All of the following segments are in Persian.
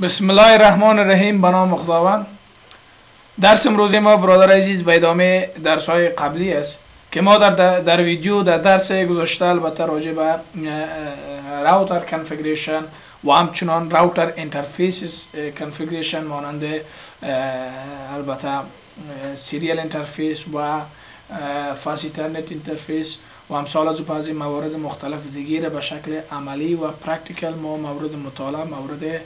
بسم الله الرحمن الرحیم به نام خداوند درس امروزی ما برادر عزیز به ادامه درس های قبلی است که ما در, در ویدیو در درس گذاشته البته راجع به router configuration و همچنان router interfaces configuration مانند البته serial interface و Fast Ethernet interface و امثال از بعضی موارد مختلف دیگه به شکل عملی و practical ما مورد مطالعه مورد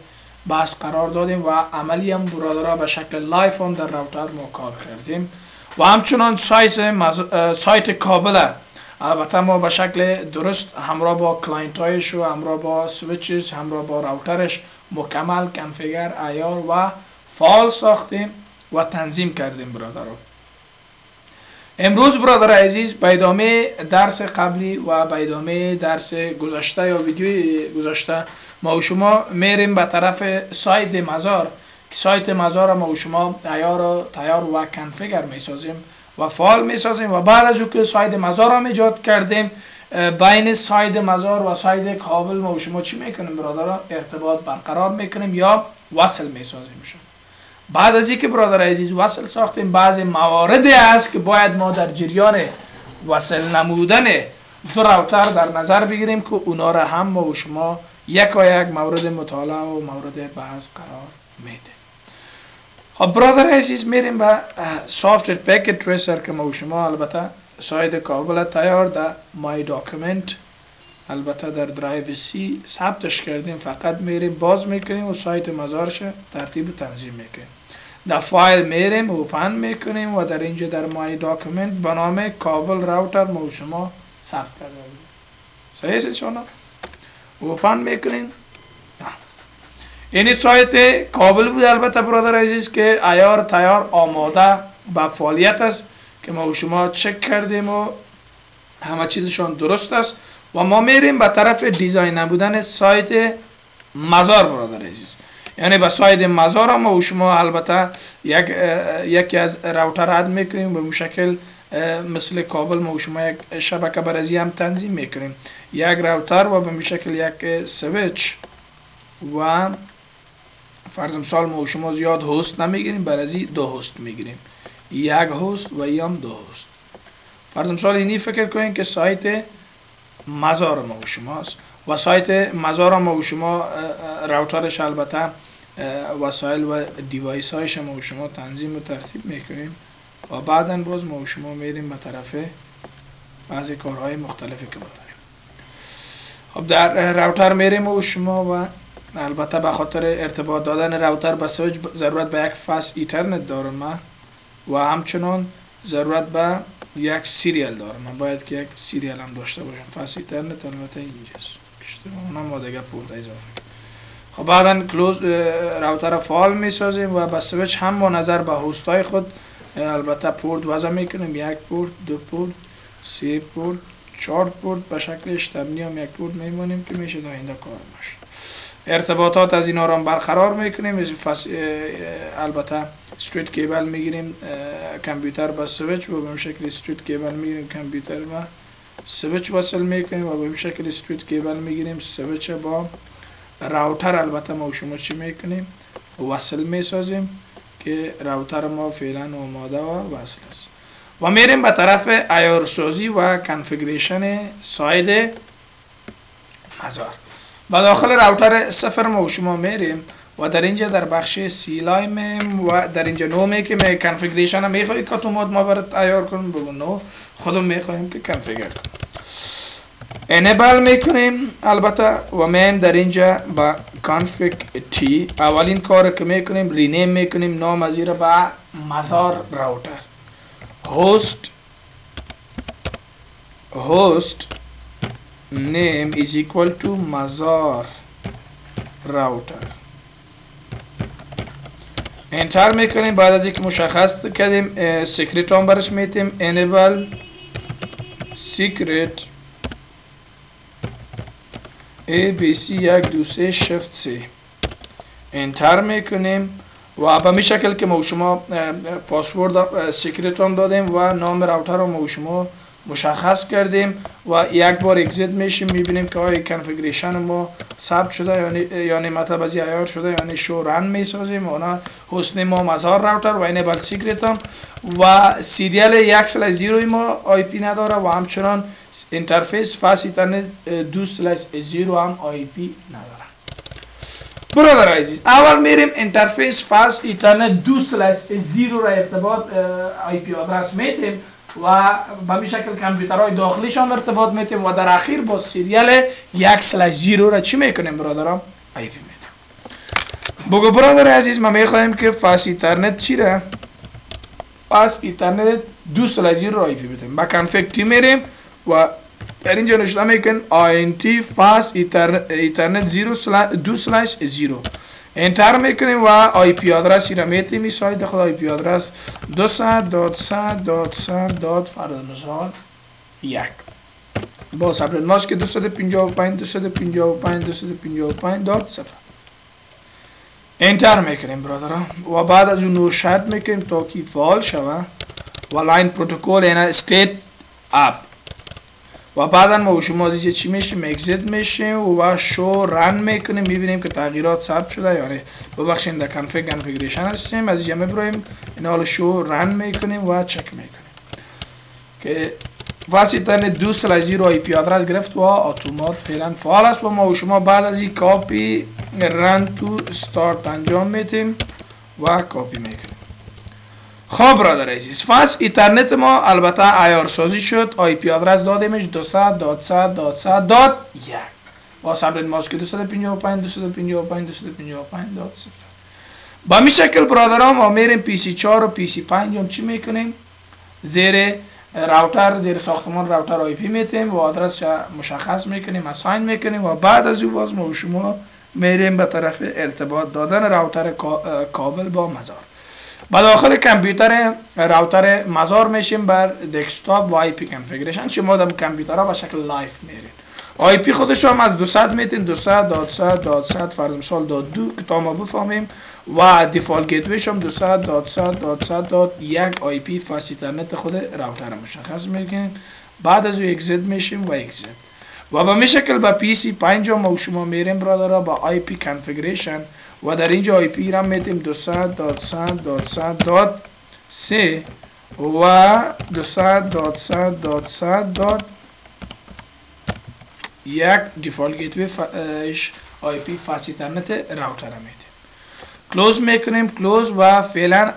بحث قرار دادیم و عملی هم برادرها به شکل live هم در router ما کار کردیم. و همچنان سایت, مز... سایت کابل البته ما به شکل درست همراه با client هایش و همراه با سویچز همراه با router ش مکمل configure, عیار و فعال ساختیم و تنظیم کردیم برادرها. امروز برادر عزیز به ادامه درس قبلی و به ادامه درس گذشته یا ویدیوی گذشته ما و شما میریم به طرف سایت مزار. که سایت مزار ما و شما تیار تیار و کنفیگر می‌سازیم و فعال می‌سازیم و بعد از که سایت مزار هم ایجاد کردیم. بین سایت مزار و سایت کابل ما و شما چی می‌کنیم برادر ارتباط برقرار می‌کنیم یا وصل می‌سازیم. شما بعد از اینکه برادر عزیز وصل ساختیم بعضی مواردی هست که باید ما در جریان وصل نمودن دو router در نظر بگیریم که اونا را هم ما و شما یک و یک مورد مطالعه و مورد بحث قرار میده. خب برادر عزیز میریم به soft Packet Tracer که ما و شما البته سایت کابل تیار در My Document البته در drive C ثبتش کردیم فقط میریم باز می‌کنیم و سایت مزارش ترتیب تنظیم می‌کنیم. در فایل میریم open می‌کنیم و در اینجا در My Document به نام کابل router ما شما ثبت کرده صحیح است اوپن می‌کنیم این سایت کابل بود البته برادر عزیز که ایار تیار آماده به فعالیت است که ما شما چک کردیم و همه چیزشان درست است و ما میریم به طرف دیزاین نبودن سایت مزار برادر عزیز یعنی به سایت مزار ما و شما البته یک یکی از راوتر اد می‌کنیم به مشکل مثل کابل ما شما یک شبکه برزی هم تنظیم می‌کنیم. یک راوتر و به شکل یک سویچ و فرض مثال ما شما زیاد هست نمی‌گیریم برزی دو هست می‌گیریم. یک هست و یم دو هست. فرض مثال اینی فکر کنیم که سایت مزار ما و شماست و سایت مزار ما و شما راوترش البته وسایل و device هایش ما و شما تنظیم و ترتیب می‌کنیم. و بعدا باز ما شما میریم به طرف بعضی کارهای مختلفی که داریم خب در router میریم و شما و البته به خاطر ارتباط دادن router به سویچ ضرورت به یک Fast Ethernet دارم و همچنان ضرورت به یک serial دارم من. باید که یک serial هم داشته باشم. Fast Ethernet البته اینجاست. اونم ما دیگه پورت اضافه. خب بعدا close router فعال می‌سازیم و به سویچ هم با نظر به host های خود البته پورت وضع می‌کنیم. یک پورت دو پورت سه پورت چهار پورت. به شکل اشتپنی هم یک پورت میمونیم که میشه در اینجا کار باشه ارتباطات از اینا رو برقرار می‌کنیم. فس... البته straight cable می‌گیریم کامپیوتر با سویچ و به شکل straight cable می‌گیریم کامپیوتر و سویچ وصل می‌کنیم و به شکل straight cable می‌گیریم سویچ با router البته ما شما چی می‌کنیم؟ وصل می‌سازیم. که router ما فعلا آماده و وصل است. و میریم به طرف عیار سازی و configuration site مزار. و داخل router صفر ما شما میریم و در اینجا در بخش CLI هم و در اینجا no که می configuration هم میخوایی تو ما برات عیار کنیم بگو no. خودم می‌خوایم که configure کنیم enable می‌کنیم البته و میم در اینجا با config t اولین کار که می‌کنیم rename می‌کنیم نام از با مزار router host. Host name is equal to mazar router. enter می‌کنیم. بعد از اینکه مشخص کردیم secret هم برش میتیم. Enable secret abc یک دو سه شفت سه. enter می‌کنیم و به می شکل که ما شما password secret هم دادیم و نام router رو ما شما مشخص کردیم و یک بار exit میشیم می‌بینیم که آیا configuration ما ثبت شده یعنی یعنی مطلب از عیار شده یعنی show run می‌سازیم. اونا حسن ما مزار router و enable secret هم. و serial یک slash zero ی ما IP نداره و همچنان interface Fast Ethernet دو slash zero هم IP نداره. برادر عزیز اول میریم interface Fast Ethernet دو slash zero را ارتباط IP address میتیم و به این شکل کامپیوترهای داخلیشان ارتباط میتیم و در اخیر با serial یک slash zero را چی می‌کنیم برادرم IP میتیم بگو برادر عزیز ما می‌خوایم که Fast Ethernet چی را؟ Fast Ethernet دو slash zero را IP میتیم با config t میریم و در اینجا نشده میکن INT fast Ethernet 2 slash 0 enter می‌کنیم و IP address ی را میتیم سایت داخل IP address 200 dot 100 dot 100 dot فرض مثال یک با subnet mask که 255 255 255 dot صفر enter می‌کنیم برادران و بعد از اون نوشت می‌کنیم تا که فعال شوه و line protocol اینا state up و بعدا ما شما از چی میشیم؟ exit میشیم و show run می‌کنیم می‌بینیم که تغییرات ثبت شده یعنی ببخشید در config configuration هستیم. از اینجا می‌بریم. این حال show run می‌کنیم و چک می‌کنیم. که واسطه دو slash zero IP address گرفت و اتومات فعلا فعال است و ما و شما بعد از این کاپی run to start انجام میتیم و کاپی می‌کنیم. خب برادر عزیز fast ethernet ما البته ایار سازی شد IP address دادیمش 200 dot 100 dot 100 dot 1 با subnet mask 255 255 255 dot 0 با می شکل برادران ما میریم PC 4 و PC 5 هم چی می‌کنیم زیر router زیر ساختمان router IP میتیم و آدرس مشخص می‌کنیم assign می‌کنیم و بعد از او باز ما شما میریم به طرف ارتباط دادن router کابل با مزار با داخل کامپیوتر router مزار میشیم بر desktop و IP configuration شما در کامپیوتر به شکل live میرین. IP خودش هم از 200 میتین 200 dot 100 dot 100 فرض مثال dot دو که تا ما بفهمیم. و default gateway ش هم 200 dot 100 dot 100 dot یک IP ethernet خود router مشخص می‌کنیم بعد از او exit میشیم و exit و به می شکل به PC 5 ما شما میریم برادر با IP configuration و در اینجا IP را میتیم 200 dot 100 dot 100 dot 3 و 200 dot 100 dot 100 dot یک default gateway IP fast ethernet router را میتیم close می‌کنیم close و فعلا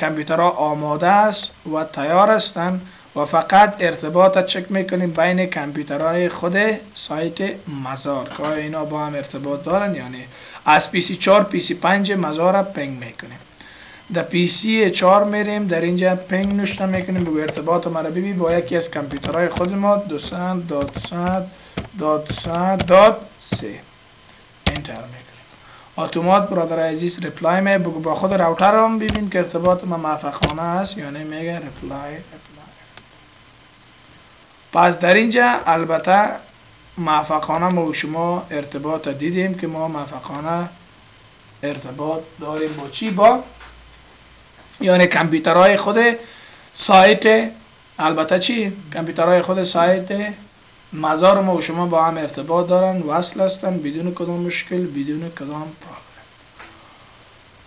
کامپیوترها آماده است و تیار هستند و فقط ارتباط چک می‌کنیم بین کامپیوترهای خود سایت مزار. که اینا با هم ارتباط دارن یعنی از PC 4 PC 5 مزار ping می‌کنیم. در PC 4 میریم در اینجا ping نشته می‌کنیم به ارتباط ما ببی با یکی از کامپیوترهای خود ما 200 dot 100 dot 100 dot 3 enter می‌کنیم. اتومات برادر عزیز reply می بگو. با خود router هم ببین که ارتباط ما موفقانه است یعنی میگه reply پس در اینجا البته موفقانه ما و شما ارتباط دیدیم که ما موفقانه ارتباط داریم با چی؟ با یعنی کامپیوترهای خود سایت البته چی؟ کامپیوترهای خود سایت مزار ما و شما با هم ارتباط دارن وصل هستن بدون کدام مشکل بدون کدام problem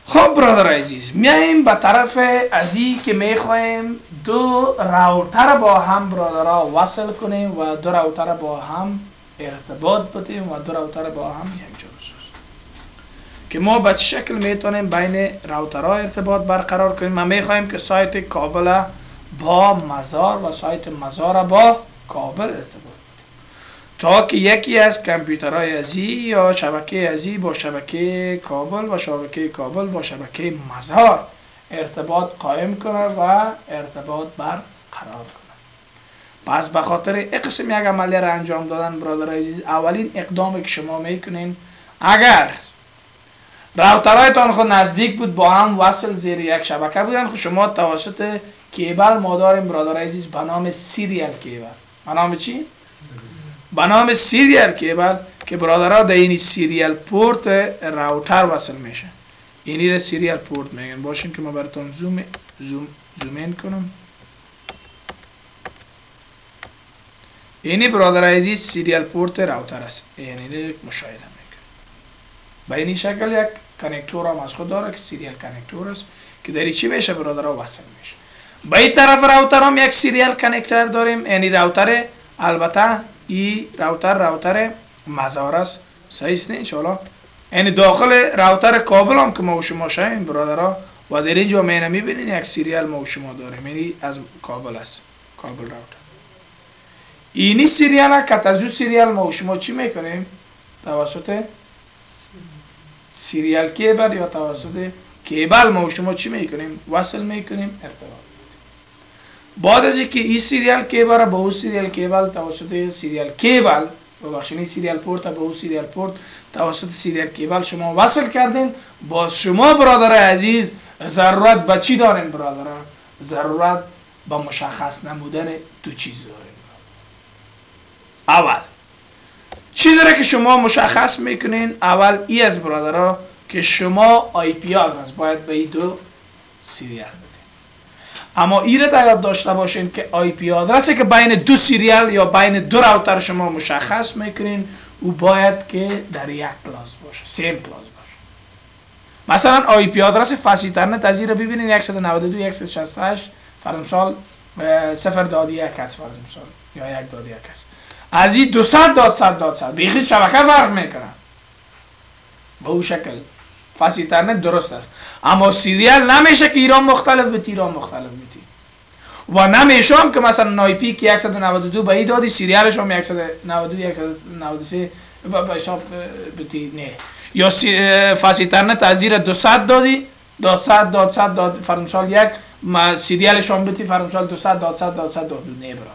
خب برادر عزیز میاییم به طرف ازی که می‌خوایم دو راوتر با هم برادرها وصل کنیم و دو راوتر با هم ارتباط بدیم و دو راوتر با هم یک که ما به شکل می‌تونیم بین راوترها ارتباط برقرار کنیم؟ ما می‌خوایم که سایت کابل با مزار و سایت مزار با کابل ارتباط تا که یکی از کامپیوترهای ازی یا شبکه ازی با شبکه کابل و شبکه کابل با شبکه مزار ارتباط قائم کنه و ارتباط برقرار کنه پس به خاطر این قسم یک عملیه را انجام دادن برادر عزیز اولین اقدامی که شما می‌کنین اگر راوترهایتان خود نزدیک بود با هم وصل زیر یک شبکه بودن خود شما توسط کیبل ما داریم برادر عزیز به نام سیریال کیبل به نام چی؟ به نام سیریال کیبل که برادرها در این سیریال پورت راوتر وصل میشه. اینی را سیریال پورت میگن. باشین که ما براتون زوم زوم زوم این کنم. اینی برادر عزیز سیریال پورت راوتر است. یعنی مشاهده می‌کنه. به این شکل یک کنکتور هم از خود داره که سیریال کنکتور است که داری چی بشه برادر وصل میشه. به این طرف راوتر هم یک سیریال کنکتر داریم. یعنی راوتر البته این راوتر راوتر مزار است. صحیح نه انشاءالله. یعنی داخل راوتر کابل هم که ما و شما شایم برادرها و در اینجا مینا می‌بینین یک سیریال ما و شما داریم. یعنی از کابل است. کابل راوتر. اینی سیریال که از سیریال ما و شما چی می‌کنیم؟ توسط سیریال کیبل یا توسط کیبل ما و شما چی می‌کنیم؟ وصل می‌کنیم؟ ارتباط. بعد از اینکه این serial cable با اون serial cable توسط serial cable ببخشید serial port با اون serial port توسط serial cable شما وصل کردین. باز شما برادر عزیز ضرورت به چی دارین برادر؟ ضرورت به مشخص نمودن دو چیز دارین. اول چیزی را که شما مشخص می‌کنین اول ای از برادرها که شما IP address باید به این دو serial اما ای را یاد داشته باشین که IP address ی که بین دو serial یا بین دو router شما مشخص می‌کنین او باید که در یک کلاس باشه same class باشه. مثلا IP address fast ethernet از این را ببینین 192 168 فرض مثال 0 dot یک است فرض مثال یا یک dot یک است از این 200 dot 100 dot 100 بیخی شبکه فرق می‌کنه. به او شکل. فاس اینترنت درست است. اما سیریال نمیشه که ایران مختلف به ایران مختلف. و نمیشه هم که مثلا نایپی که 192 به ای دادی سیریالش هم 192 193 به حساب بیتی نه. یا فاس اینترنت از زیر 200 دادی داد 100 داد 100 داد فرمسال یک سیریالش هم بیتی فرمسال 200 داد 100 داد. 100 داد نه برادر.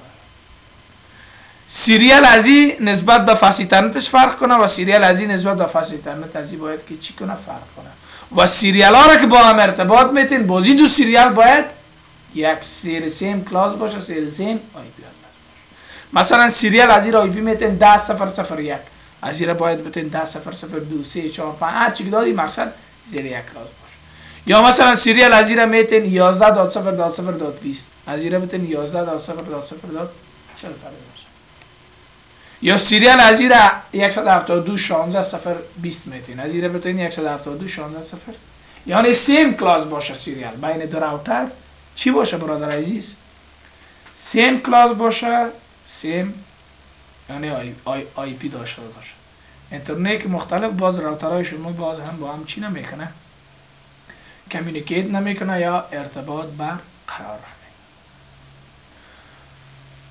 سیریال از این نسبت به فاس اینترنتش فرق کنه و سیریال از این نسبت به فاس اینترنت از باید که چی کنه؟ فرق کنه. و سیریال ها را که با هم ارتباط میتین بازی دو سیریال باید یک سیر same class باشه سیر same IP مثلا serial از این IP میتین 10 صفر صفر یک. از این باید بتین 10 صفر صفر دو سه چهار پنج. هر چی دادی مقصد زیر یک کلاس باشه. یا مثلا serial از این میتین 11 dot صفر dot صفر dot 20 از این بتین 11 dot صفر dot صفر dot 40 یا serial از این 172 16 صفر 20 میتین از این بتین 172 16 صفر. یعنی same class باشه serial بین دو router چی باشه برادر عزیز؟ same class باشه same یعنی I, I, IP داشته باشه. ethernet مختلف باز router های شما باز هم با هم چی نمی‌کنه؟ communicate نمی‌کنه یا ارتباط برقرار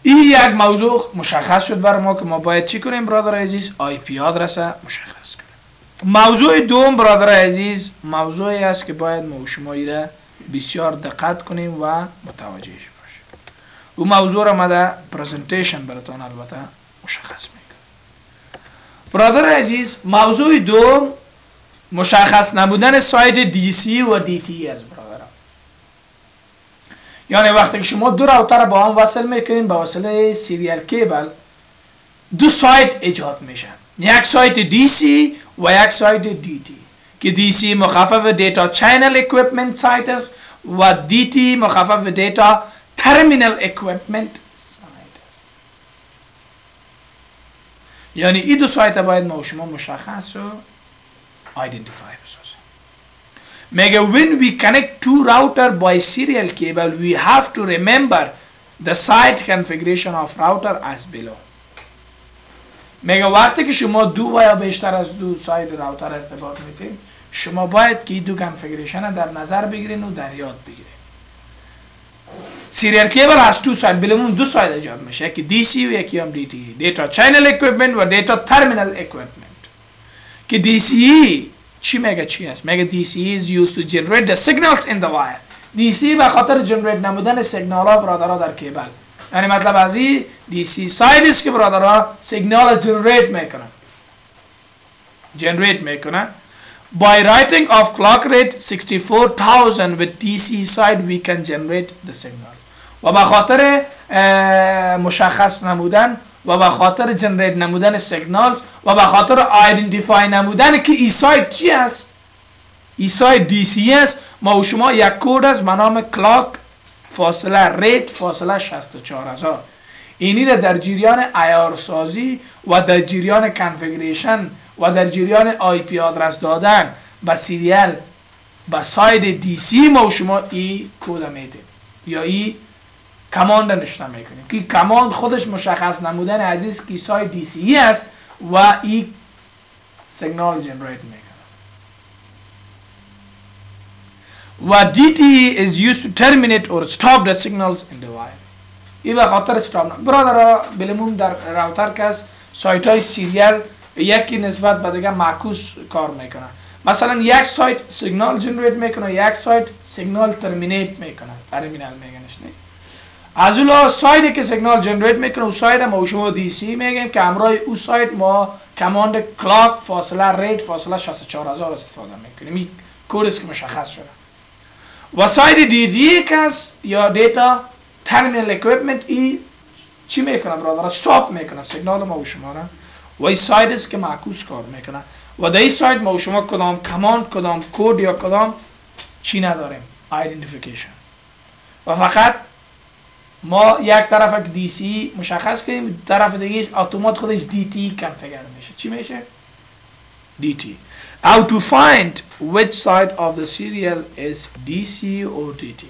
این یک موضوع مشخص شد برای ما که ما باید چی کنیم برادر عزیز؟ IP address مشخص کنیم. موضوع دوم برادر عزیز موضوعی است که باید ما شما را بسیار دقت کنیم و متوجه باشیم. او موضوع را ما در پرزنتیشن براتون البته مشخص می‌کنم برادر عزیز موضوع دوم مشخص نبودن سایت دی سی و دی تی از یعنی وقتی که شما دو راوتر با هم وصل می‌کنین به وسیله سیریال کیبل دو سایت ایجاد میشن. یک site DCE و یک site DTE که DCE مخفف data channel equipment site است و DTE مخفف data terminal equipment site است یعنی این دو سایت باید ما شما مشخص و identify میگه when we connect two router by serial cable, we have to remember the site configuration of router as below. مگه وقتی که شما دو و یا بیشتر از دو side router ارتباط میتین شما باید که دو configuration در نظر بگیرین و در یاد بگیرین. serial cable از دو side بلمون دو side ایجاد میشه. یکی DCE و یکی هم DTE data channel equipment و دیتا ترمینل اکویپمنت که DCE چی میگه؟ چی است؟ میگه DCE is used to generate the signals in the wire DCE به خاطر generate نمودن سیگنال ها برادرها در cable. یعنی مطلب از این DCE side است که برادرها سیگنال generate می‌کنن. generate می‌کنن. By writing of clock rate 64000 with DCE side we can generate the signal. و به خاطر مشخص نمودن و به خاطر generate نمودن signals و به خاطر identify نمودن که ای side چی است ای side DCE است ما و شما یک کود است به نام clock فاصله rate فاصله 64000 اینی را در جریان ایارسازی و در جریان configuration و در جریان IP address دادن به serial به side DCE ما و شما ای کود یا ای command نشته می‌کنیم. که command خودش مشخص نمودن عزیز که side DCE است و ای سیگنال generate می‌کنه. و DTE is used to terminate or stop the signals in the wire. این به خاطر stop برادر بلمون در router کس side های serial یکی نسبت به دیگه معکوس کار می‌کنه. مثلا یک side سیگنال generate می‌کنه یک side سیگنال terminate می‌کنه. ترمینال میگنش نه از اون side ی که سیگنال generate می‌کنه او side ما شما DCE میگیم که همراه او side ما command clock فاصله rate فاصله 64000 استفاده می‌کنیم. این کد که مشخص شده. و side DTE کس یا data terminal equipment ای چی می‌کنه برادر؟ stop می‌کنه؟ سیگنال ما شما را. و این side است که معکوس کار می‌کنه. و در این side ما شما کدام command کدام کد یا کدام چی نداریم. identification و فقط ما یک طرف DCE مشخص کنیم طرف دیگه اتومات خودش DTE configure میشه. چی میشه؟ دی تی how to find which side of the serial is DC or DT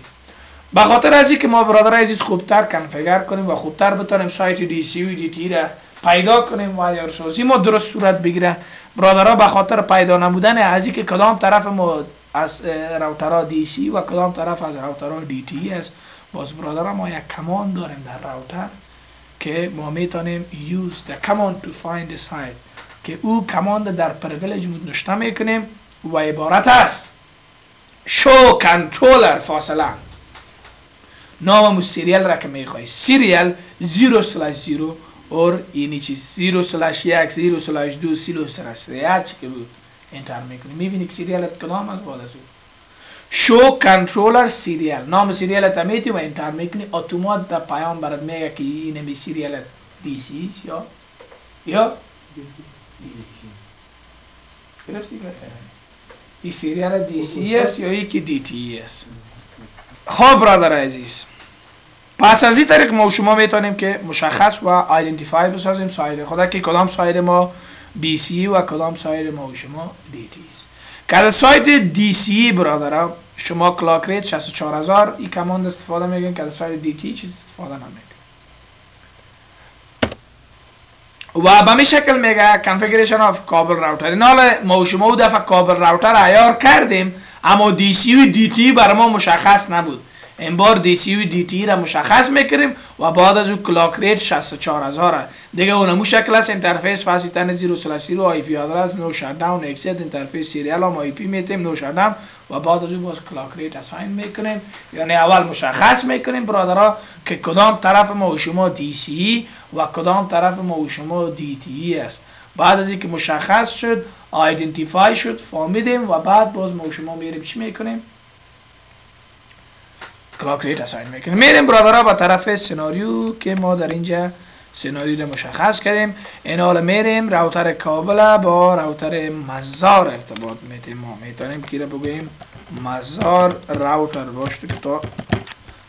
به خاطر از که ما برادر عزیز خوبتر کنفیگر کنیم و خوبتر بتونیم سایت سی و تی را پیدا کنیم و یا سازی ما درست صورت بگیره. برادرها به خاطر پیدا نمودن از که کدام طرف ما از راوترها دی سی و کدام طرف از راوترها دی تی است. باز برادرها ما یک کمان داریم در راوتر که ما می‌تونیم use the command to find the که او command در privilege نشته می‌کنیم و عبارت است. show controller فاصله. نام مو serial را که می‌خوای. serial 0 slash 0 or اینی چیز 0 slash 1 0 slash 2 0 slash 3 چی که بود enter می‌کنی می‌بینی که serial ت کدام از بعد از او show controller serial نام serial ت میتی و enter می‌کنی اتومات در پیام برات میگه که این می serial ت DCE یا یا گرفتی این serial DCE است یا یکی DTE است خب برادر عزیز پس از این طریق ما شما می‌تونیم که مشخص و identify بسازیم side خود را که کدام side ما DCE و کدام side ما و شما DTE است. که از side DCE برادر شما clock rate 64000 این command استفاده میگن که از side DTE چیز استفاده نمیگن و به می شکل میگه configuration of کابل router این حال ما شما او دفعه کابل router عیار کردیم اما DCE و DTE برای ما مشخص نبود. این بار DCE و DTE را مشخص می‌کنیم و بعد از او clock rate 64000 دیگه اونمو شکل است. interface fast ethernet 0 slash 0 IP address no shutdown exit interface serial هم IP میتیم no و بعد از او باز clock rate assign می‌کنیم. یعنی اول مشخص می‌کنیم برادرها که کدام طرف ما و شما DCE و کدام طرف ما و شما DTE است. بعد از اینکه مشخص شد identify شد فهمیدیم و بعد باز ما و شما میریم چی می‌کنیم؟ clock rate assign می‌کنیم میریم برادرها به طرف سناریو که ما در اینجا سناریو رو مشخص کردیم. این حال میریم router کابل با router مزار ارتباط میتیم ما می‌تونیم که بگوییم مزار راوتر. باشد که تا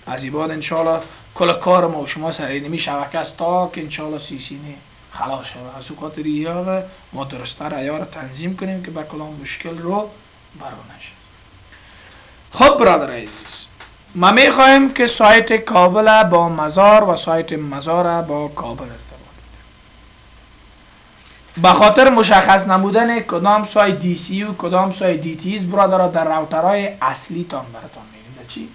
از این بعد انشالله کل کار ما و شما سر اینمی شبکه است تا که انشالله سی نی خلاص شود از او خاطر ما درستر ایار تنظیم کنیم که به کلام مشکل رو برانش خب برادر عزیز ما می‌خواهیم که سایت کابل با مزار و سایت مزار با کابل ارتباط به خاطر مشخص نمودن کدام سایت دی سی و کدام سایت دی تیز برادر در راوترهای اصلی تان براتان میگیم چی؟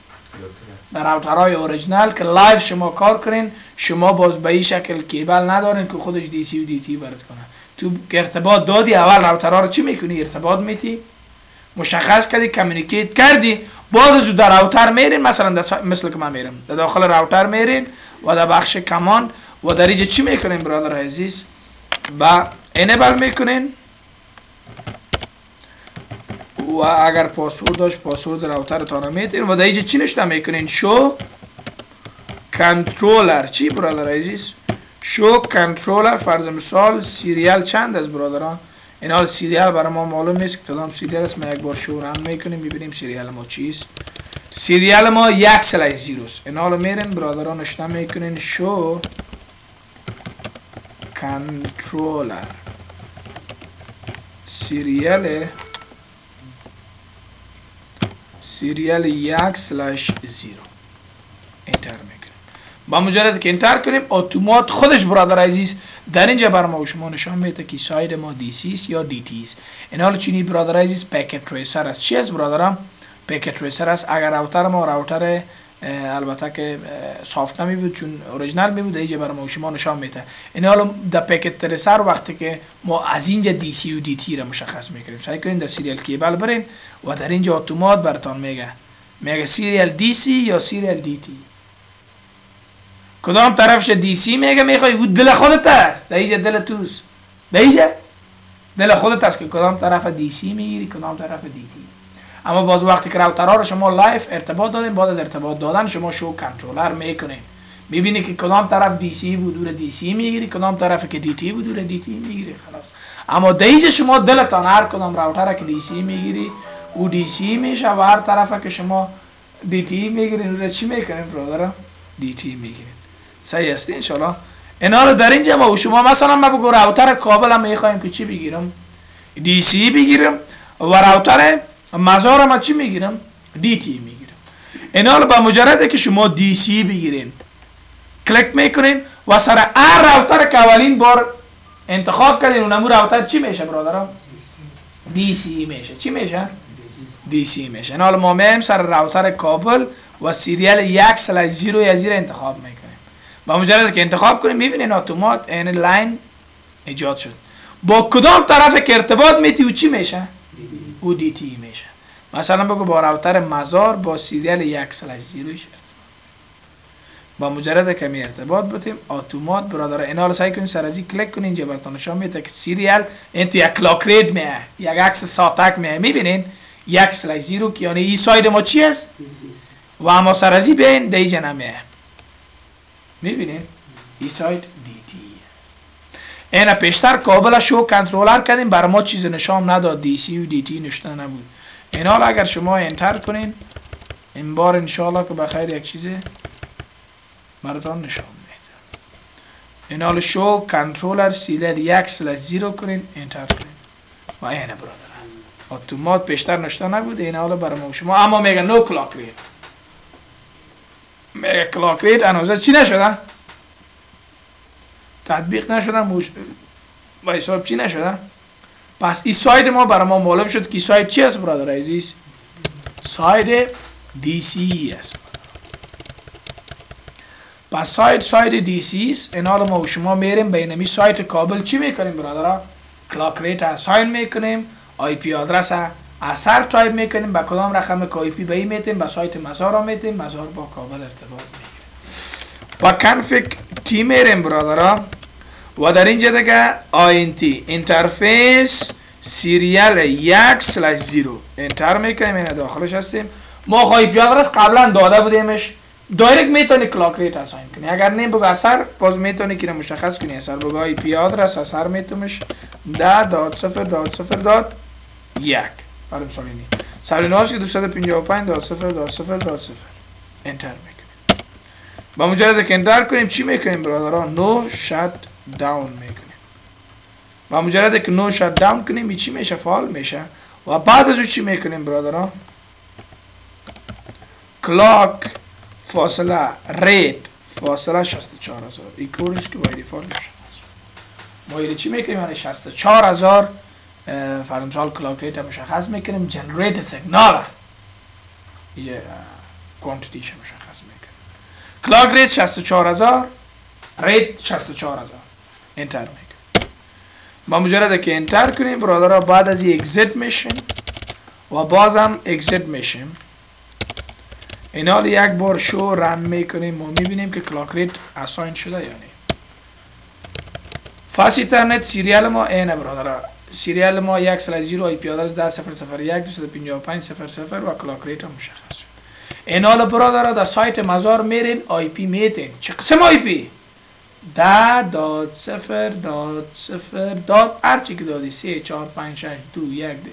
در router های original که live شما کار کنین شما باز به این شکل cable ندارین که خودش DCE و DTE برات کنه. تو ارتباط دادی اول router ها رو چی می‌کنی؟ ارتباط میتی؟ مشخص کردی communicate کردی. بعد از در router میرین مثلا مثل که من میرم. در داخل router میرین و در بخش command و در اینجا چی می‌کنین برادر عزیز؟ با enable می‌کنین. و اگر پاسورد داشت پاسورد راوتر تان میتین و در اینجا چی نشته می‌کنین؟ شو کنترولر چی برادر عزیز؟ شو کنترولر فرض مثال سیریال چند از برادران این حال سیریال برای ما معلوم نیست که کدام سیریال است. ما یک بار شو رن می‌کنیم می‌بینیم سیریال ما چیست. سیریال ما یک سلای زیروست این حال میریم. برادران نشته می‌کنین شو کنترلر serial serial یک slash zero. enter می‌کنیم با مجرد که enter کنیم اتومات خودش برادر عزیز در اینجا بر ما و شما نشان میده که side ما DCE یا DTE است. این حال چینی برادر عزیز Packet Tracer است. چی است برادرم؟ Packet Tracer است. اگر router ما router البته که soft نمی بود چون اوریجینال می بود اینجا برای ما شما نشان میده این حالا در Packet Tracer وقتی که ما از اینجا DCE و DTE را مشخص می‌کنیم. سعی کنید در serial cable برین و در اینجا اتومات براتون میگه. میگه serial DCE یا serial DTE کدام طرفش DCE میگه می‌خوای؟ او دل خودت است. در دل توست. در اینجا دل خودت است که کدام طرف DCE می‌گیری کدام طرف DTE اما باز وقتی که router ها رو شما live ارتباط دادین بعد از ارتباط دادن شما show controller می‌کنین. می‌بینی که کدام طرف دی سی بود دور دی سی می‌گیری کدام طرف که دی تی بود دور دی تی می‌گیری خلاص. اما دیز شما دلتان هر کدام راوتر که دی سی می‌گیری او دی سی میشه و هر طرف که شما دی تی می‌گیرین رو چی می‌کنین برادرم دی تی می‌گیرین. صحیح است انشالله اینا رو در اینجا ما و شما مثلا ما بگو راوتر کابل هم می‌خوایم که چی بگیرم؟ دی سی بگیرم و راوتر مزار ما چی می‌گیرم؟ DTE می‌گیرم. اینا با مجرد که شما DCE بگیرین. کلیک می‌کنین و سر هر router که اولین بار انتخاب کردین اون همو router چی میشه برادرم DCE میشه. چی میشه؟ DCE میشه. اینا ما میم سر router کابل و serial یک slash zero یا zero انتخاب می‌کنیم. با مجرد که انتخاب کنیم می‌بینین اتومات این line ایجاد شد. با کدام طرف که ارتباط میتی و چی میشه؟ او DTE میشه. مثلا بگو با router مزار با serial یک slash zero ش با مجرد کمی ارتباط بتیم اتومات برادر اینا رو سعی کنین سر ازی کلیک کنین اینجا براتون نشان میده که serial این تو یک clock rate میه. یک عکس ساعتک میه. می‌بینین؟ یک slash zero که یعنی این side ما چی است و اما سر ازی بیاین دیجا نمیه می‌بینین؟ این side DTE اینا پیشتر کابل show controller کردیم بر ما چیز نشان نداد. DCE و DTE نشته نبود. این حال اگر شما enter کنین این بار انشاءالله که بخیر یک چیز براتان نشان میده. این حال show controller serial یک slash zero کنین enter کنین. و اینه برادر اتومات پیشتر نشته نبود. این حال برای ما. شما اما میگه no clock rate میگه clock rate هنوزه چی نشده تطبیق نشدن موش... با حساب چی نشدن؟ پس این side ما برای ما معلوم شد که side چی است برادر عزیز؟ side DCE است پس side side DCE است. این ما و شما میریم بینمی سایت کابل. چی می‌کنیم برادر clock rate assign می‌کنیم. IP address اثر تایپ می‌کنیم با کدام رقم که IP به این میتیم با سایت مزار را میتیم مزار با کابل ارتباط می‌گیریم. با کنفیک تی میریم برادر و در اینجا دیگه آینتی اینترفیس سیریال یک سلش زیرو انتر می‌کنیم این داخلش هستیم. ما خواهی پیاد رست قبلا داده بودیمش. دایرکت می‌تونی کلاک ریت اساین کنی. اگر نیم بگو اثر باز می‌تونی که مشخص کنی. اثر بگو آی پی آدرس اثر میتونیش. ده داد صفر داد صفر داد یک. برای اینی سر ناز که 255 داد صفر داد صفر داد صفر. enter می‌کنیم. با مجرد که enter کنیم چی می‌کنیم برادران؟ no shutdown می‌کنیم. و مجرد که no shutdown کنیم چی میشه؟ فعال میشه. و بعد از او چی می‌کنیم برادران؟ clock فاصله rate فاصله 64000 این کورش که باید default میشه. ما چی می‌کنیم؟ یعنی 64000 فرانسال clock rate مشخص می‌کنیم. generate signal یه quantity ش مشخص می‌کنیم. clock rate 64000 rate 64000 enter می‌کنیم. با مجرد که enter کنیم برادر بعد از exit میشیم و بازم exit میشیم. این حال یک بار show run می‌کنیم ما می‌بینیم که clock rate assign شده یعنی fast ethernet serial ما اینه برادر serial ما یک slash zero IP address ده صفر صفر یک دو صد پینجا پنج صفر صفر و clock rate هم مشخص شد. این حال برادر در سایت مزار میرین آی پی میتین. چه قسم آی پی؟ ده داد صفر داد صفر داد. هرچی که دادی سه چهار پنج شش دو یک دی.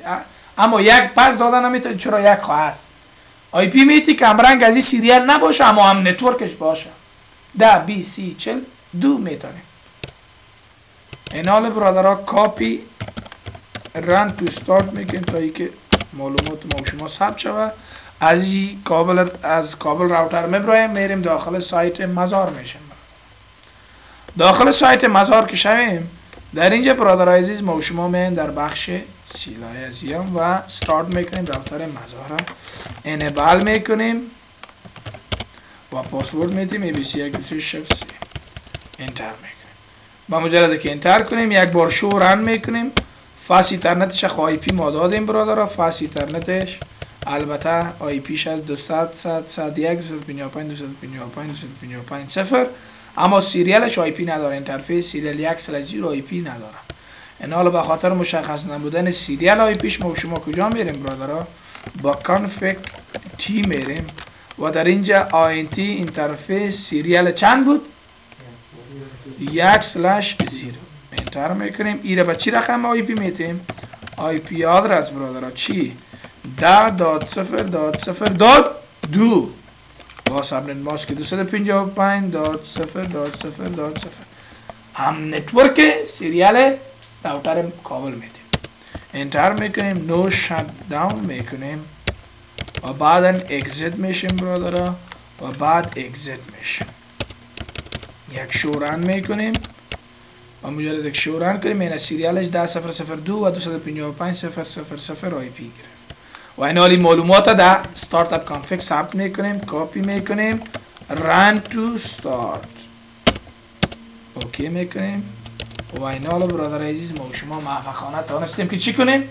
اما یک پس دادن نمی‌تونی چرا یک خواهد آی پی میتی کمرنگ از این سیریال نباشه اما هم نتورکش باشه. ده بی سی چل دو می‌تونه. این حال برادرها کاپی رن تو استارت می‌کنیم تا ای که معلومات ما شما ثبت شود از کابل از کابل راوتر میبرایم میریم داخل سایت مزار میشیم. داخل سایت مزار که شویم در اینجا برادر عزیز ما شما میایم در بخش سیلای ازیام و استارت می‌کنیم راوتر مزار انبال می‌کنیم و پاسورد میتیم بی سی. انتر می‌کنیم. با مجرد که انتر کنیم یک بار شو رن می‌کنیم. fast ethernet ش IP ما دادیم برادر fast ethernet ش. البته IP ش از 200 100 101 255 255 255 صفر. اما serial ش IP نداره interface serial یک slash zero IP نداره. این حالا به خاطر مشخص نبودن serial IP ش ما شما کجا میریم برادر؟ با config t میریم. و در اینجا int interface serial چند بود؟ یک slash zero enter می‌کنیم. ایره با چی رقم IP میتیم IP address برادر چی؟ ده dot صفر dot صفر dot دو. با subnet mask دو صد پینجا و پنج dot صفر dot صفر dot صفر. هم network serial router کابل میتیم enter می‌کنیم no shutdown می‌کنیم. و بعدا exit میشیم برادر و بعد exit میشیم. یک show run می‌کنیم. و مجرد یک show run کنیم این serial ش ده صفر صفر دو و دو صد پینجا و پنج صفر صفر صفر IP گرفت و این حالی معلومات در start config ثبت می‌کنیم کاپی می‌کنیم run to start OK می‌کنیم و این حالا برادر عزیز ما شما موفقانه تانستیم که چی کنیم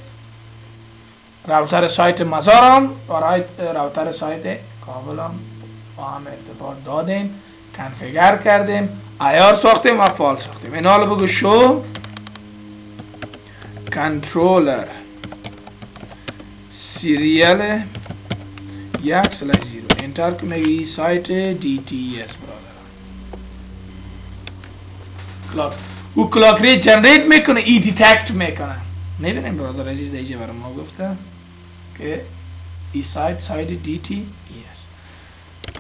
router site مزارم و router site کابلم با هم ارتباط دادیم configure کردیم عیار ساختیم و فعال ساختیم. این حالا بگو show. controller. serial یک slash zero. enter کنه ای side DTE اس برادر. clock. او clock rate generate می‌کنه ای detect می‌کنه. می‌بینیم برادر عزیز دیجه برای ما گفته که ای سایت سایت دی تی اس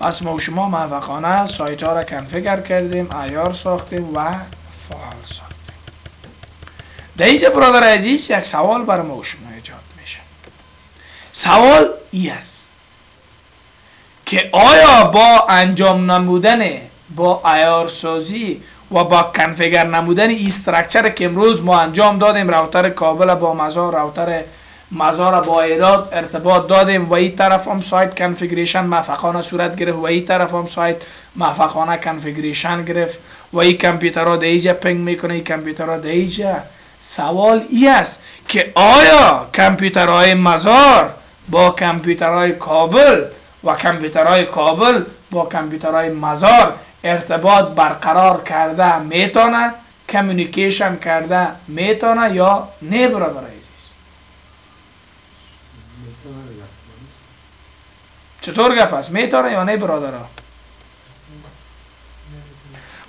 پس ما شما موفقانه سایت ها را کنفیگر کردیم ایار ساختیم و فعال ساختیم. دیجه برادر عزیز یک سوال برای ما شما ایجاد سوال ای است که آیا با انجام نمودن با ایارسازی و با configure نمودن structure که امروز ما انجام دادیم router کابل با مزار router مزار با ایراد ارتباط دادیم. و این طرف هم سایت configuration موفقانه صورت گرفت. و این طرف هم سایت موفقانه configuration گرفت. و این کامپیوترها دیجا ping می‌کنه. این کامپیوترها دیجا سوال ای است که آیا کامپیوترهای مزار با کامپیوترهای کابل و کامپیوترهای کابل با کامپیوترهای مزار ارتباط برقرار کرده می‌تونه communication کرده می‌تونه یا نه برادر عزیز چطور گپ است می‌تونه یا نه برادر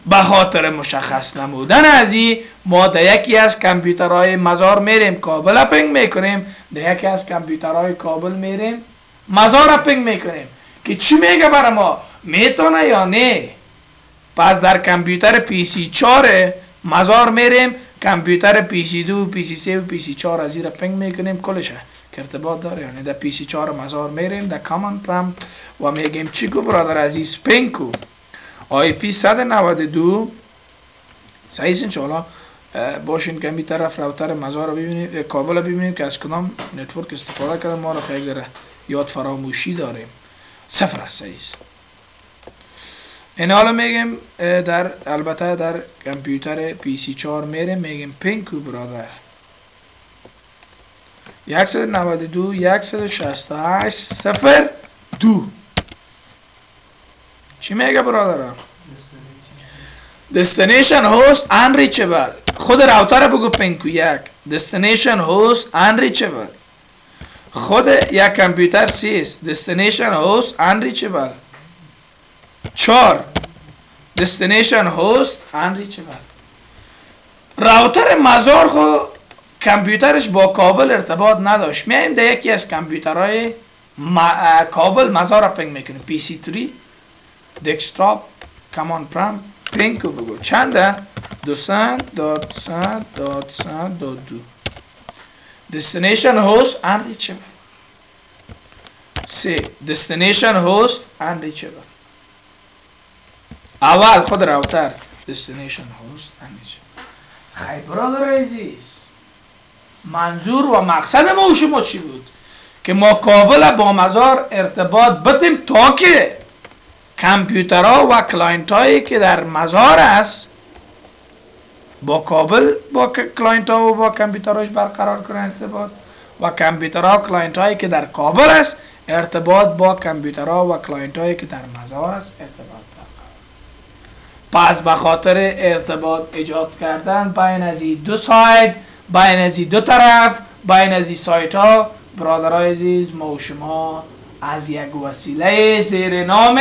به خاطر مشخص نمودن از این ما در یکی از کامپیوترهای مزار میریم کابل ا ping می‌کنیم. در یکی از کامپیوترهای کابل میریم مزار ا ping می‌کنیم. که چی میگه برای ما؟ می‌تونه یا نه؟ پس در کامپیوتر PC 4 مزار میریم کامپیوتر PC 2 PC 3 و PC 4 از زیر ping می‌کنیم کلش که ارتباط داره. یعنی در PC 4 مزار میریم. در command prompt و میگیم چی کو برادر عزیز؟ ping کو IP 192 صحیح انشاءالله باشین که طرف router مزار رو ببینیم کابل رو ببینیم که از کدام network استفاده کردن ما رو خیلی ذره یاد فراموشی داریم. صفر است صحیح این حالا میگیم در البته در کامپیوتر PC 4 میریم. میگیم ping کو برادر. 192 168 صفر دو چی میگه برادر destination host unreachable خود router بگو ping کو یک destination host unreachable خود یک کامپیوتر سیست destination host unreachable چار destination host unreachable router مزار خو کامپیوترش با کابل ارتباط نداشت. میایم در یکی از کامپیوترهای کابل مزار را ping می‌کنیم. PC3 دکستاپ کمان پرام پینک رو بگو چنده دو سند داد سند داد سند داد دو. destination host unreachable سه. destination host unreachable اول خود راوتر. destination host unreachable خیلی برادر عزیز. منظور و مقصد ما و شما چی بود؟ که ما کابل با مزار ارتباط بتیم تا که کامپیوترها و client هایی که در مزار است با کابل با client ها و با کامپیوترهاش برقرار کنن ارتباط و کامپیوترها و client هایی که در کابل است ارتباط با کامپیوترها و client هایی که در مزار است ارتباط پس به خاطر ارتباط ایجاد کردن بین از این دو سایت بین از این دو طرف بین از این سایت ها برادرای عزیز ما و شما از یک وسیله زیر نام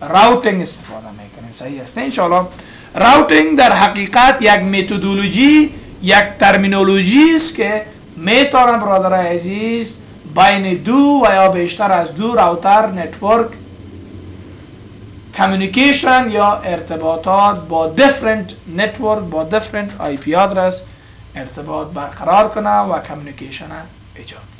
routing استفاده می‌کنیم. صحیح است. انشاءالله routing در حقیقت یک متدولوژی یک terminology است که می‌تونه برادرای عزیز بین دو و یا بیشتر از دو router network communication یا ارتباطات با different network با different IP address ارتباط برقرار کنه و communication ایجاد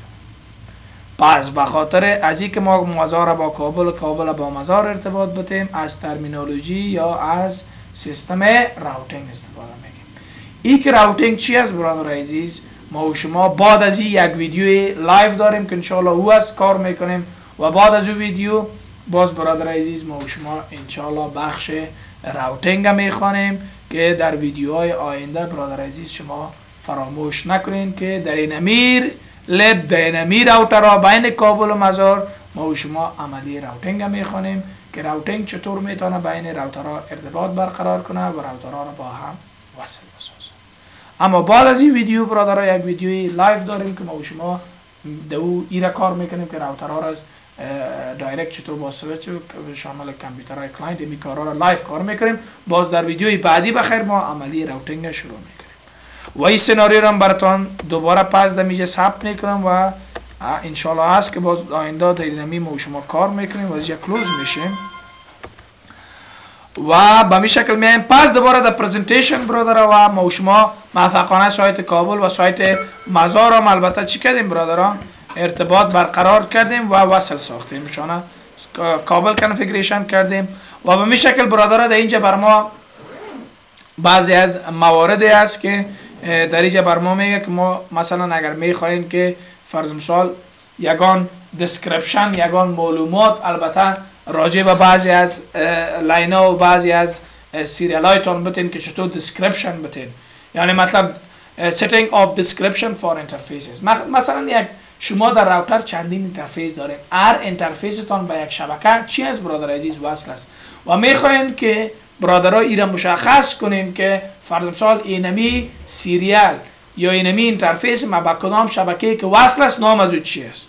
پس به خاطر از که ما مزار با کابل کابل با مزار ارتباط بتیم از terminology یا از سیستم routing استفاده میگیم این که routing چی است برادر عزیز؟ ما و شما بعد از این یک ویدیو live داریم که انشاءالله او است کار می‌کنیم و بعد از او ویدیو باز برادر عزیز ما و شما انشاءالله بخش routing می‌خوانیم که در ویدیوهای آینده برادر عزیز شما فراموش نکنین که در این امی lab دینامی router بین کابل و مزار ما و شما عملی routing می‌خوانیم که routing چطور می‌تونه بین router ها ارتباط برقرار کنه و router ها رو با هم وصل بسازه. اما بعد از این ویدیو برادرها یک ویدیوی live داریم که ما و شما دو ایره کار می‌کنیم که router ها را direct چطور با سویچ شامل کامپیوترهای client این کارها را live کار می‌کنیم. باز در ویدیوی بعدی بخیر ما عملی routing شروع می‌کنیم. و این سناریو را براتون دوباره پس دمیجه ثبت می‌کنم و انشالله هست که باز آینده در این ما شما کار می‌کنیم و از close میشیم. و به می شکل میایم پس دوباره در presentation برادر و ما شما موفقانه سایت کابل و سایت مزار هم البته چی کردیم برادر ارتباط برقرار کردیم و وصل ساختیم. چون کابل configuration کردیم. و به می شکل برادر در اینجا بر ما بعضی از مواردی است که در بر ما میگه که ما مثلا اگر می‌خواهیم که فرض مثال یگان description یگان معلومات البته راجع به بعضی از line ا و بعضی از serial هایتان بتین که چطور description بتین. یعنی مطلب setting of description for interfaces. مثلا یک شما در router چندین interface داریم هر interface تان به یک شبکه چی از برادر عزیز؟ وصل است. و می‌خواین که برادرها ایرا مشخص کنیم که فرض مثال اینمی serial یا اینمی interface ما با کدام شبکه که وصل است نام از چی است؟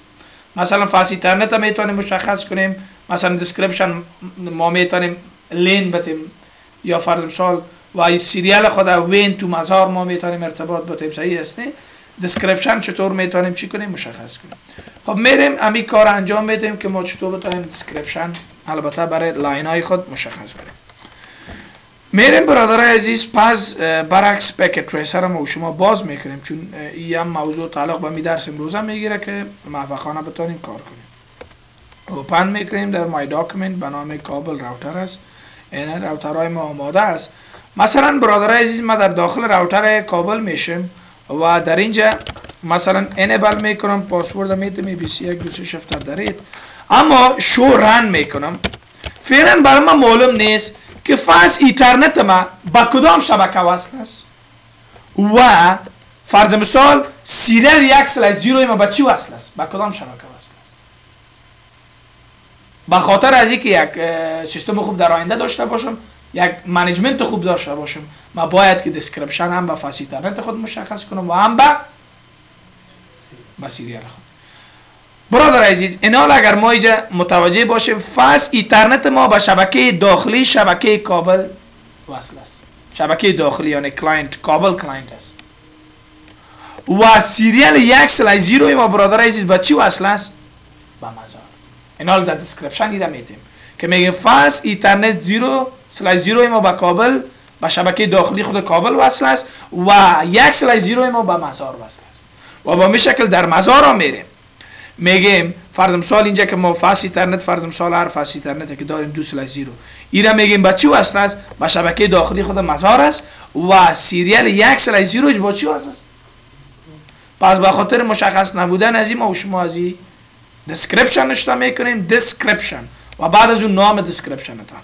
مثلا FastEthernet می‌تونیم مشخص کنیم مثلا description ما می‌تونیم لین بتیم یا فرض مثال و serial خود WAN to مزار ما می‌تونیم ارتباط بتیم صحیح است نه؟ description چطور می‌تونیم چی کنیم؟ مشخص کنیم. خب میریم امی کار انجام میدیم که ما چطور بتونیم description البته برای line های خود مشخص کنیم. میریم برادر عزیز پس برعکس Packet Tracer ما شما باز می‌کنیم چون این هم موضوع تعلق به می درس امروز می‌گیره که موفقانه بتونیم کار کنیم open می‌کنیم در My Document به نام کابل router است. این router های ما آماده است. مثلا برادر عزیز ما در داخل router کابل میشیم و در اینجا مثلا enable می‌کنم پاسورد می‌تونم ABC یک دو سه شفت دارید. اما show run می‌کنم. فعلا برای ما معلوم نیست که Fast Ethernet ما با کدام شبکه وصل است؟ و فرض مثال serial یک slash zero ما با چی وصل است؟ با کدام شبکه وصل است؟ به خاطر از اینکه یک سیستم خوب در آینده داشته باشم یک management خوب داشته باشم ما باید که description هم با Fast Ethernet خود مشخص کنم و هم با با serial خود. برادر عزیز اینال اگر ما اینجا متوجه باشیم Fast Ethernet ما با شبکه داخلی شبکه کابل وصل است. شبکه داخلی یعنی client کابل client است. و serial یک slash zero ما برادر عزیز با چی وصل است؟ با مزار. اینال در description ایده میتیم که میگه Fast Ethernet zero slash zero ما به کابل به شبکه داخلی خود کابل وصل است و یک slash zero ما به مزار وصل است. و با می شکل در مزار ها میریم. میگیم فرض مثال اینجا که ما Fast Ethernet فرض مثال هر Fast Ethernet که داریم دو slash zero. ایرا میگیم با چی وصل است؟ با شبکه داخلی خود مزار است و serial یک slash zero با چی وصل است؟ پس به خاطر مشخص نبودن از این ما و شما از این description نشتا می‌کنیم description. و بعد از اون نام description تانه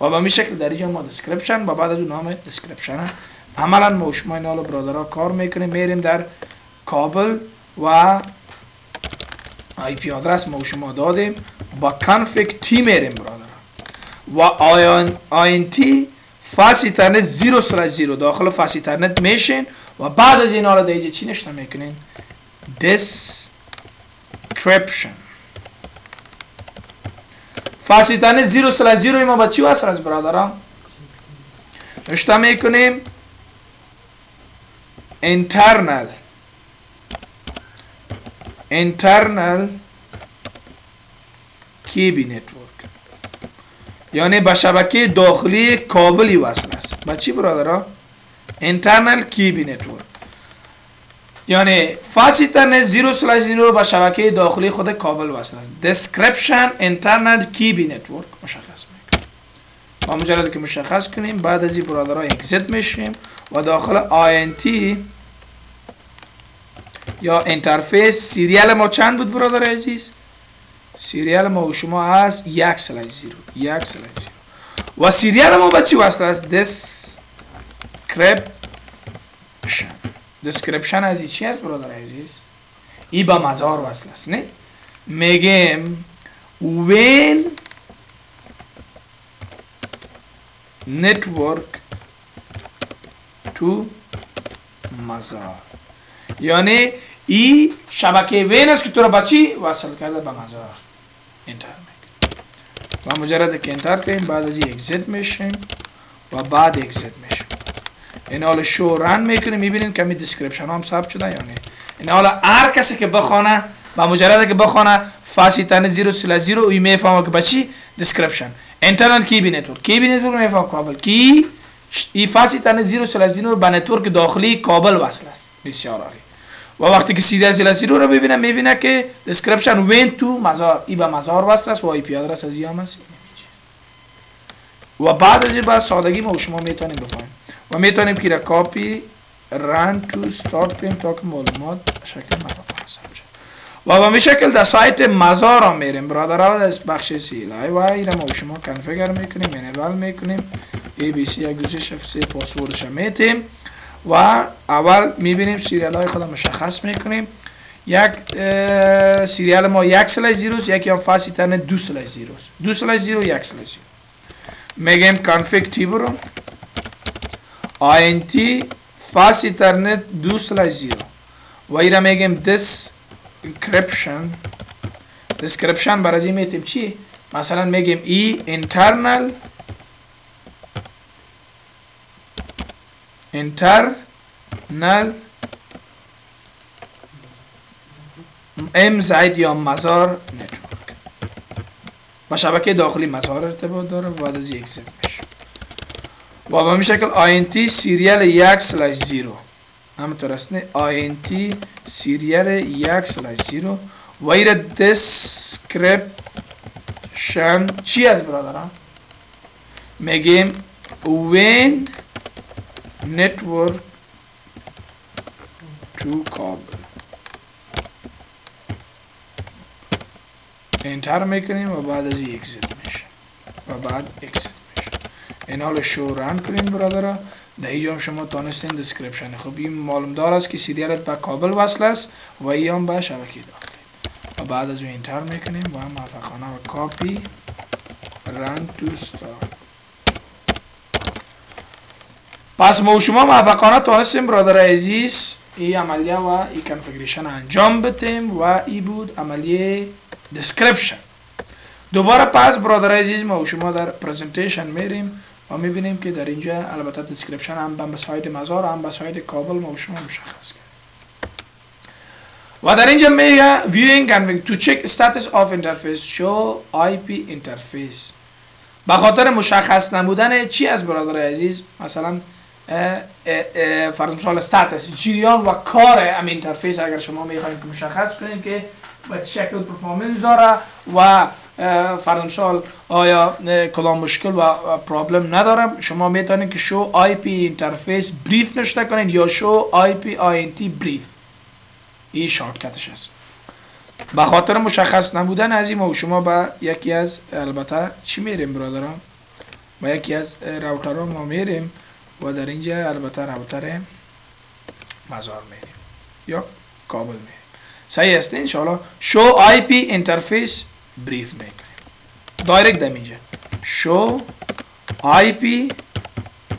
و به می شکل در ما description و بعد از اون نام description. عملا ما و شما این حالا برادرها کار می‌کنیم میریم در کابل و IP address ما شما دادیم. با config t میریم برادر. و int Fast Ethernet 0 slash 0 داخل Fast Ethernet میشین. و بعد از این حالا دیگه چی نشته می‌کنین؟ Description. Fast Ethernet 0 slash 0 ما با چی وصل از برادران؟ نشته می‌کنیم. Internal. Internal KB network یعنی به شبکه داخلی کابلی وصل است. با چی برادرها internal KB network یعنی Fast Ethernet 0 slash 0 با شبکه داخلی خود کابل وصل است. description internal KB network مشخص می‌کنیم ما مجرد که مشخص کنیم بعد از این برادرها exit میشیم و داخل INT یا interface serial ما چند بود برادر عزیز؟ serial ما و شما هست یک slash zero یک slash zero. و serial ما با چی وصل است؟ description. description از چی است برادر عزیز؟ ای با مزار وصل است نه؟ میگیم when network to مزار. یعنی ای شبکه وین است که تو را با چی وصل کرده به مزار انتر می‌کنیم و مجرد که انتر کنیم بعد از این اگزیت میشیم و بعد exit میشیم این حال show run می‌کنیم می‌بینید که می description هم ثبت شده یا نه این حال هر کسی که بخونه با مجرد که بخونه Fast Ethernet zero slash zero ای می‌فهمه که بچی description internal KB network KB network میفهم کابل کی ای Fast Ethernet zero slash zero به network داخلی کابل وصل است بسیار عالی و وقتی که سیده slash zero رو ببینه می‌بینه که description WAN to مزار ای به مزار وصل است و IP address از یام است. و بعد از این بعد سادگی ما شما می‌تونیم بفهمیم. و می‌تونیم که را copy run to start کنیم تا که معلومات شکل حساب شد و به شکل در سایت مزار هم میریم. برادر ها از بخش serial و ایره ما شما configure می‌کنیم منیوال می‌کنیم ABC سی سی پاسوردش میتیم و اول می‌بینیم serial های خود مشخص می‌کنیم. یک serial ما یک slash zero ست یکی هم Fast Ethernet دو slash zero ست. دو slash zero یک slash zero. میگیم config t برو. int fast ethernet دو slash zero. و ایره میگیم description description برای میتیم چی؟ مثلا میگیم ای internal internal MZ یا مزار network با شبکه داخلی مزار ارتباط داره و بعد از یک میشه. و به همین شکل int serial یک slash zero. همینطور است نه؟ int serial یک slash zero. و ایره description چی از برادران؟ میگیم WAN network to کابل enter می‌کنیم و بعد از exit میشه و بعد exit این حال show run کنین برادر در اینجا شما تانستین description خب این معلوم دار است که serial ت به کابل وصل است و ای هم به شبکه داخلی و بعد از اون enter می‌کنیم و هم موفقانه و copy run to start پس ما شما موفقانه تانستیم برادر عزیز این عملیه و این configuration انجام بتیم و ای بود عملیه description دوباره پس برادر عزیز ما شما در presentation میریم و می‌بینیم که در اینجا البته description هم به سایت مزار هم به سایت کابل ما شما مشخص کرد. و در اینجا میگه viewing and to check status of interface show IP interface. به خاطر مشخص نمودن چی از برادر عزیز؟ مثلا فرض مثال status جریان و کار ام interface اگر شما می‌خواید که مشخص کنید که به شکل performance داره و فرض مثال آیا کدام مشکل و problem ندارم شما می‌تونید که show IP interface brief نشته کنید یا show IP int brief این shortcut ش است به خاطر مشخص نبودن از این شما به یکی از البته چی میریم برادران با یکی از router ها ما میریم و در اینجا البته router مزار میریم. یا کابل میریم. صحیح است انشاءالله. show IP interface brief می‌کنیم. direct دم اینجا. show IP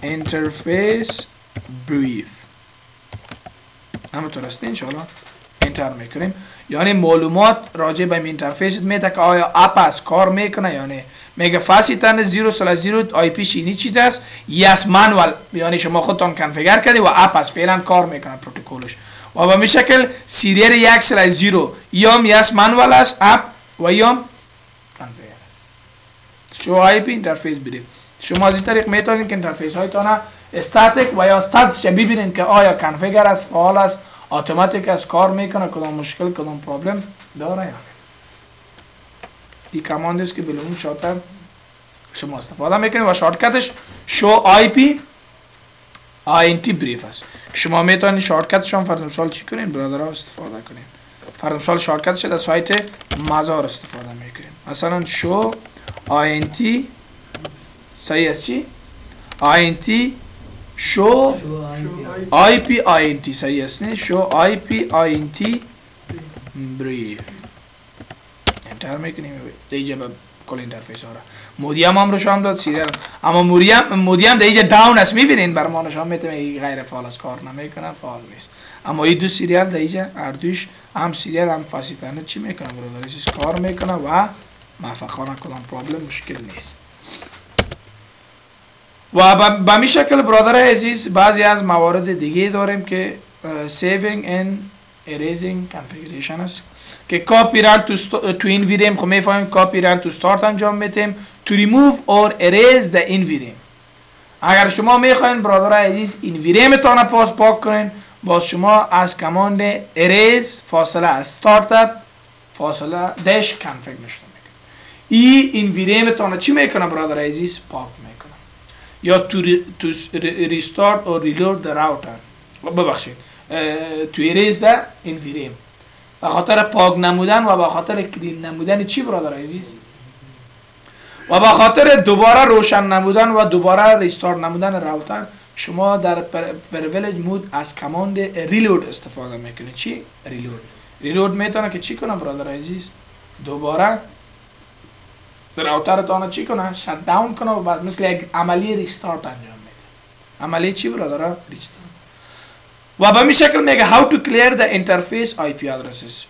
interface brief همونطور است انشاءالله. enter می‌کنیم. یعنی معلومات راجع به interface میده که آیا up از کار می‌کنه یا نه میگه FastEthernet 0 slash 0 IP اینی چیز است؟ yes manual یعنی شما خودتون configure کردی و up از فعلا کار می‌کنه protocol ش و به شکل serial یک slash 0 یام yes manual است up و یام configure است. show IP interface brief شما از این طریق می‌تونید که interface هایتان استاتیک و یا status ببینید که آیا configure است فعال است automatic از کار می‌کنه کدام مشکل کدام problem داره یا این کماند است که بلوم شاتر شما استفاده می‌کنید و شارتکتش شو آی پی تی بریف است شما می‌تونید شارتکتش هم فرض مثال چی کنید برادرها استفاده کنید فرض مثال شارتکتش در سایت مزار استفاده می‌کنید مثلا شو تی صحیح است چی تی شو؟ آی تی صحیح است نه؟ شو؟ آی پی آی تی. بریف انتر می‌کنیم. دیگه به کل اینترفیس ها را. مودی هم رو شام داد سیریال اما مودی هم مودی هم دیگه داون است می‌بینین؟ بر ما نشان می‌تونه غیر فعال است. کار نمی‌کنه فعال نیست. اما این دو سیریال دیگه هر دوش هم سیریال هم فاسیتانه چی می‌کنه برادر کار می‌کنه و موفقانه کدام پرابلم مشکل نیست. و به می شکل برادر عزیز بعضی از موارد دیگه داریم که saving and erasing configuration است. که کاپی ران تو, تو این ویدیم خب می‌فهمیم کاپی ران تو start انجام میتیم to remove or erase the in ویدیم اگر شما می‌خواین برادر عزیز این ویدیم تان پاس پاک کنین باز شما از کماند erase فاصله از startup فاصله دش نشته می‌کنید این این ویدیم تان چی می‌کنه برادر عزیز؟ پاک می‌کنه. یا to, to restart و reload در router ببخشید. to erase the NVRAM به خاطر پاک نمودن و به خاطر clean نمودن چی برادر عزیز؟ و به خاطر دوباره روشن نمودن و دوباره restart نمودن router شما در privilege mode از command reload استفاده می‌کنید چی؟ reload reload می‌تونه که چی کنه برادر عزیز؟ دوباره router تانه چی کنه؟ shut down کنه و بعد مثل یک عملی restart انجام میده. عملی چی برادر restart. و به این شکل میگه how to clear the interface IP addresses.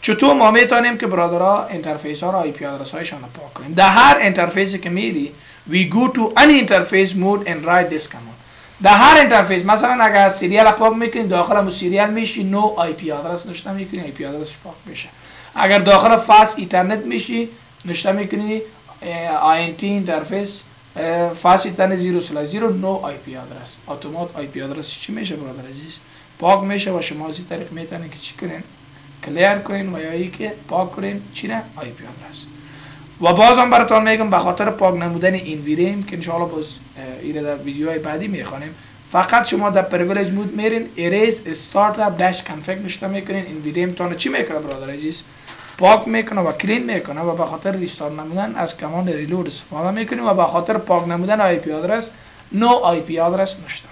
چطور ما می‌تونیم که برادرها interface ها را IP address هایشان پاک کنیم؟ در هر interface ی که میری we go to any interface mode and write this command. در هر interface مثلا اگر سریال پاک می‌کنیم داخل همون سریال میشی نو آی آدرس نشته می‌کنی IP address پاک میشه. اگر داخل FastEthernet میشی نشته می‌کنی INT interface FastEthernet 0 slash 0 no IP address. اتومات IP address چی میشه برادر عزیز؟ پاک میشه و شما از این طریق می‌تونید که چی کنین؟ clear کنین و یا ای که پاک کنین چی نه؟ IP address. و بازم براتون میگم به خاطر پاک نمودن NVRAM که انشاءالله باز ایره در ویدیوهای بعدی می‌خوانیم. فقط شما در privilege mode میرین erase startup dash config نشته می‌کنین. NVRAM تون چی می‌کنه برادر عزیز؟ پاک می‌کنه و clean می‌کنه و به خاطر restart نمودن از command reload استفاده می‌کنیم و به خاطر پاک نمودن IP address no IP address نشته.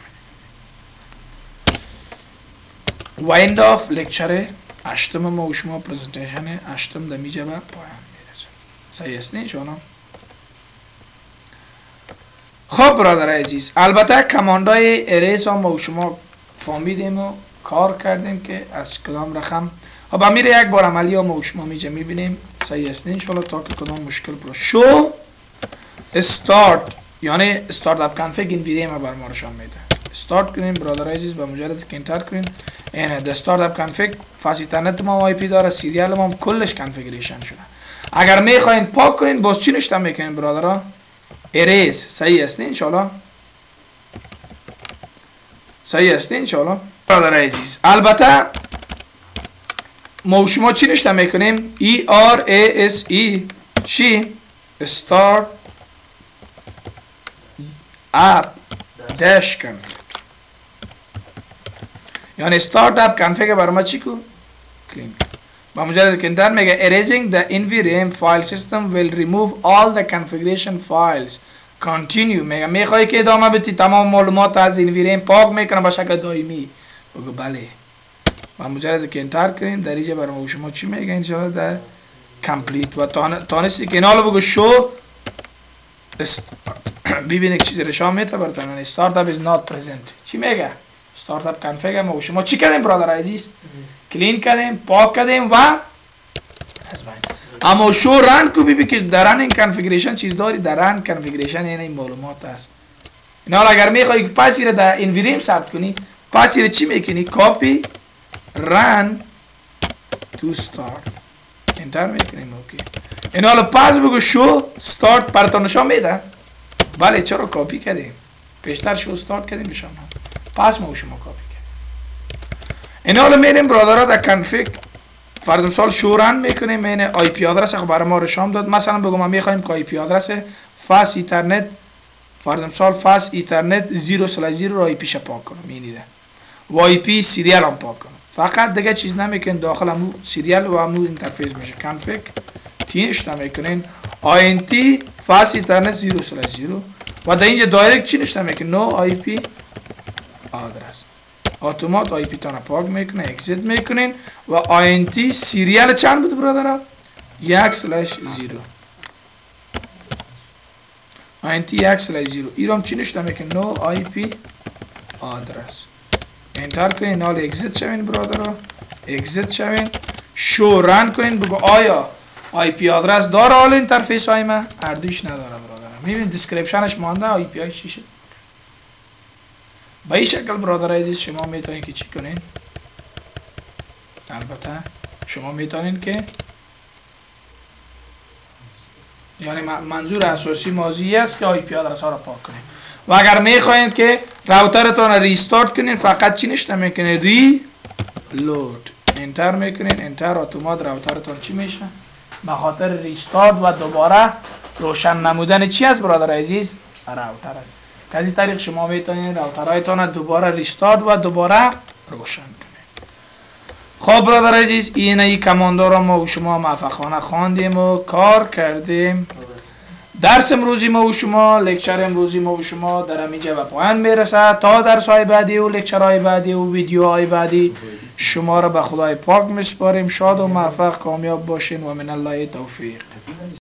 و آف lecture اشتم ما و شما presentation اشتم دمیجه به پایان می‌رسه. صحیح است نه خب برادر عزیز البته command ای erase هم ما و شما فهمیدیم و کار کردیم که از کدام رقم خب امیر یک بار عملی ما شما میجه می‌بینیم صحیح است. انشالله تا که کدام مشکل برو شو. استارت. یعنی استارت اپ کنفیگ این ویدیو ما بر ما میده. استارت کنیم برادر عزیز به مجرد که انتر کنیم این د استارت اپ کنفیگ فاسی تنت ما آی پی داره سیریال ما کلش کنفیگریشن شده. اگر می‌خواین پاک کنین باز چی نشته می‌کنین برادرها اریز. صحیح است. انشالله. صحیح است. انشالله. برادر عزیز. البته ما و شما چی نشته می‌کنیم؟ ای آر ای اس ای. چی؟ start app dash config یعنی start app config برای ما چی کو؟ کلین با مجرد که انتر میگه erasing the nvram file system will remove all the configuration files. Continue. میگه می‌خوای که ادامه بدی؟ تمام معلومات از nvram پاک می‌کنه به شکل دائمی بگو بله. و مجرد که انتر در اینجا برای شما چی میگه؟ انشاءالله در کمپلیت و تانستی که اینا بگو شو. ببینید چیزی رشا میته براتون استارت اپ is not present. چی میگه؟ استارت اپ کنفیگ ما شما چی کردیم برادر عزیز؟ کلین کردیم پاک کردیم و اما show run کو ببین که در run configuration چیز داری؟ در run configuration یعنی معلومات هست. اینا اگر می‌خوای پاسی رو در NVRAM ثبت کنی. پاسی رو چی می‌کنی؟ copy run to start. enter می‌کنیم okay این حالا پس بگو show start براتون نشان میده بله چرا کاپی کردیم پیشتر show start کردیم شما پس ما شما کاپی کردیم این حالا میریم برادرها در config فرض مثال show run می‌کنیم این IP address برای ما رشام داد مثلا بگو ما می‌خوایم که IP address Fast Ethernet فرض مثال Fast Ethernet 0 slash 0 IP ش پاک کنم اینیده و IP serial هم پاک کنم فقط دیگه چیز نمیکن داخل همو serial و همو interface میشه config t نش نمی‌کنین. int Fast Ethernet 0 slash 0 و در اینجا direct چی نشته می‌کنین؟ no IP آدرس. اتومات IP تانه پاک می‌کنه exit می‌کنین. و int serial چند بود برادر یک slash 0 int یک slash 0 ایرام چی نشته می‌کنین؟ no IP address. enter کنین حال exit شوین برادر exit شوین. show run کنین. بگو آیا IP address داره حال interface های من؟ اردوش نداره برادر میبین description ش مانده؟ IP های چی به این شکل برادر عزیز شما می‌تونین که چی کنین؟ البته شما می‌تونین که یعنی منظور اساسی ماضی است که آی پی آدرس ها را پاک کنین. و اگر می‌خواهید که راوترتان را ریستارت کنین فقط چی نشته می‌کنین ری؟ لود. انتر می‌کنین. انتر اتومات راوترتان چی میشه؟ به خاطر ریستارت و دوباره روشن نمودن چی است برادر عزیز؟ راوتر است. که از این طریق شما می‌تونید راوترهایتان دوباره ریستارت و دوباره روشن کنید. خب برادر عزیز این ای کماندار را ما و شما موفقانه خواندیم و کار کردیم. درس امروزی ما و شما لکچر امروزی ما و شما در همینجا به پایان می‌رسه تا درس های بعدی و لکچر های بعدی و ویدیو های بعدی شما را به خدای پاک میسپاریم. شاد و موفق کامیاب باشین و من الله توفیق.